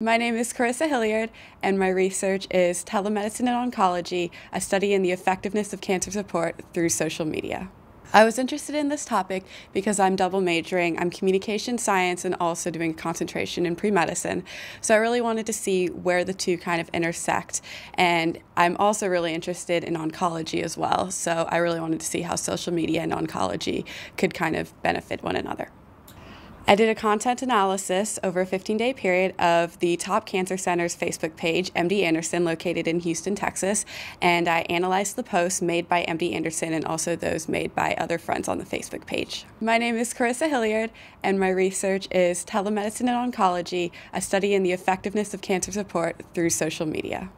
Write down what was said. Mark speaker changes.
Speaker 1: My name is Carissa Hilliard, and my research is telemedicine and oncology, a study in the effectiveness of cancer support through social media. I was interested in this topic because I'm double majoring. I'm communication science and also doing a concentration in pre medicine. So I really wanted to see where the two kind of intersect. And I'm also really interested in oncology as well. So I really wanted to see how social media and oncology could kind of benefit one another. I did a content analysis over a 15 day period of the top cancer center's Facebook page, MD Anderson, located in Houston, Texas, and I analyzed the posts made by MD Anderson and also those made by other friends on the Facebook page. My name is Carissa Hilliard, and my research is telemedicine and oncology, a study in the effectiveness of cancer support through social media.